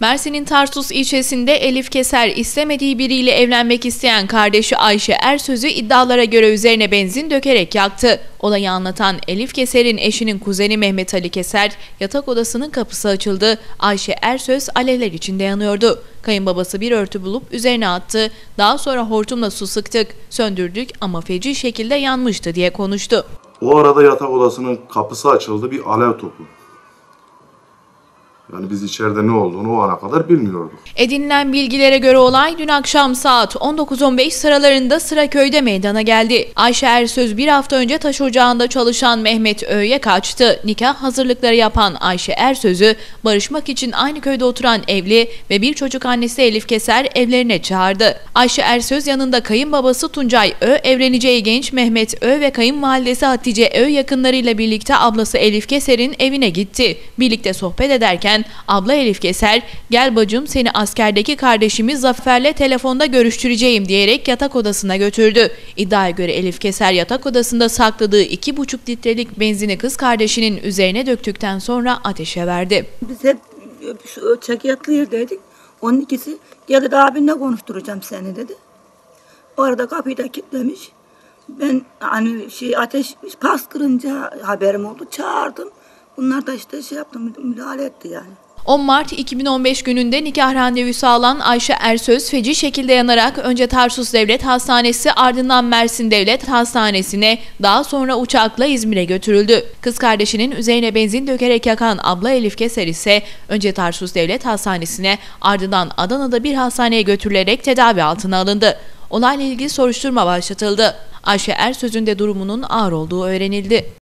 Mersin'in Tarsus ilçesinde Elif Keser istemediği biriyle evlenmek isteyen kardeşi Ayşe Ersöz'ü iddialara göre üzerine benzin dökerek yaktı. Olayı anlatan Elif Keser'in eşinin kuzeni Mehmet Ali Keser, yatak odasının kapısı açıldı. Ayşe Ersöz alevler içinde yanıyordu. Kayınbabası bir örtü bulup üzerine attı. Daha sonra hortumla su sıktık, söndürdük ama feci şekilde yanmıştı diye konuştu. O arada yatak odasının kapısı açıldı bir alev topu. Yani biz içeride ne olduğunu o ana kadar bilmiyorduk. Edinilen bilgilere göre olay dün akşam saat 19.15 sıralarında Sıraköy'de meydana geldi. Ayşe Ersöz bir hafta önce taş ocağında çalışan Mehmet Öğ'ye kaçtı. Nikah hazırlıkları yapan Ayşe Ersöz'ü barışmak için aynı köyde oturan evli ve bir çocuk annesi Elif Keser evlerine çağırdı. Ayşe Ersöz yanında kayınbabası Tuncay Ö, evleneceği genç Mehmet Ö ve kayınvalidesi Hatice Ö yakınlarıyla birlikte ablası Elif Keser'in evine gitti. Birlikte sohbet ederken abla Elif Keser gel bacım seni askerdeki kardeşimiz Zafer'le telefonda görüştüreceğim diyerek yatak odasına götürdü. İddiaya göre Elif Keser yatak odasında sakladığı 2,5 litrelik benzini kız kardeşinin üzerine döktükten sonra ateşe verdi. Biz hep çekiyatlı yerdeydik. Onun ikisi geldi abinle konuşturacağım seni dedi. O arada kapıyı da kilitlemiş. Ben hani şey ateş pas kırınca haberim oldu. Çağırdım. Bunlar da işte şey yaptı müdahale etti yani. 10 Mart 2015 gününde nikah randevusu alan Ayşe Ersöz feci şekilde yanarak önce Tarsus Devlet Hastanesi ardından Mersin Devlet Hastanesi'ne daha sonra uçakla İzmir'e götürüldü. Kız kardeşinin üzerine benzin dökerek yakan abla Elif Keser ise önce Tarsus Devlet Hastanesi'ne ardından Adana'da bir hastaneye götürülerek tedavi altına alındı. Olayla ilgili soruşturma başlatıldı. Ayşe Ersöz'ün de durumunun ağır olduğu öğrenildi.